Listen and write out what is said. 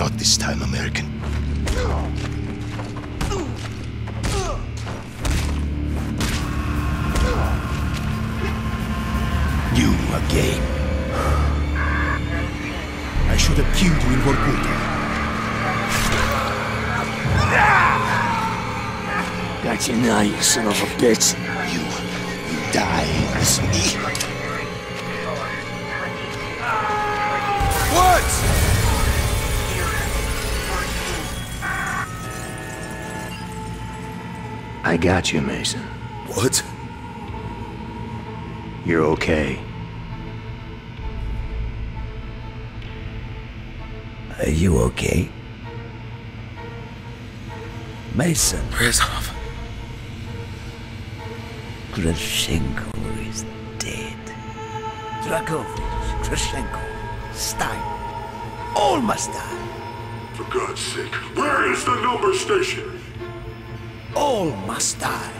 Not this time, American. You again? I should have killed you in Vorkuta. Got you now, you son of a bitch. You, you die with me. What? I got you, Mason. What? You're okay. Are you okay? Mason, Reznov. Kravchenko is dead. Dragovich, Kravchenko, Stein, all must die. For God's sake, where is the number station? All must die.